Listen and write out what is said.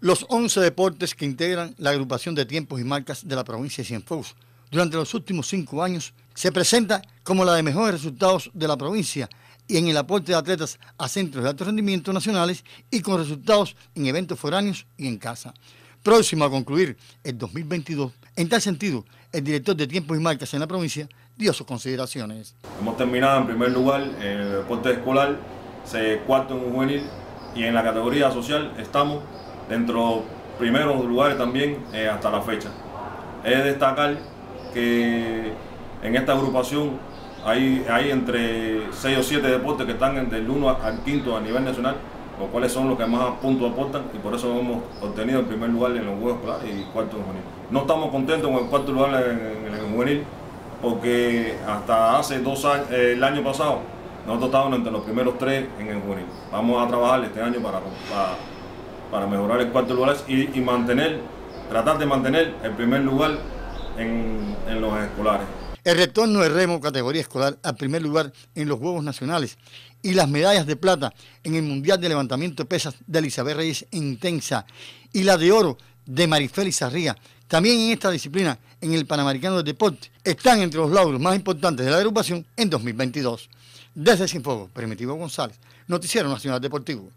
los 11 deportes que integran la agrupación de tiempos y marcas de la provincia de Cienfuegos durante los últimos cinco años se presenta como la de mejores resultados de la provincia y en el aporte de atletas a centros de alto rendimiento nacionales y con resultados en eventos foráneos y en casa. Próximo a concluir el 2022, en tal sentido, el director de tiempos y marcas en la provincia dio sus consideraciones. Hemos terminado en primer lugar en el deporte escolar, cuarto en juvenil y en la categoría social estamos dentro primeros lugares también eh, hasta la fecha. Es de destacar que en esta agrupación hay, entre 6 o 7 deportes que están del 1 al 5 a nivel nacional, los cuales son los que más puntos aportan y por eso hemos obtenido el primer lugar en los Juegos Escolares y cuarto en juvenil. No estamos contentos con el cuarto lugar en, el juvenil porque hasta hace dos años, eh, el año pasado, nosotros estábamos entre los primeros tres en el juvenil. Vamos a trabajar este año para, mejorar el cuarto lugar y, mantener, tratar de mantener el primer lugar en, los escolares. El retorno de remo categoría escolar al primer lugar en los Juegos Nacionales y las medallas de plata en el Mundial de Levantamiento de Pesas de Elizabeth Reyes Intensa y la de oro de Marifel Izarría, también en esta disciplina en el Panamericano de Deporte, están entre los logros más importantes de la agrupación en 2022. Desde Sinfuego, Primitivo González, Noticiero Nacional Deportivo.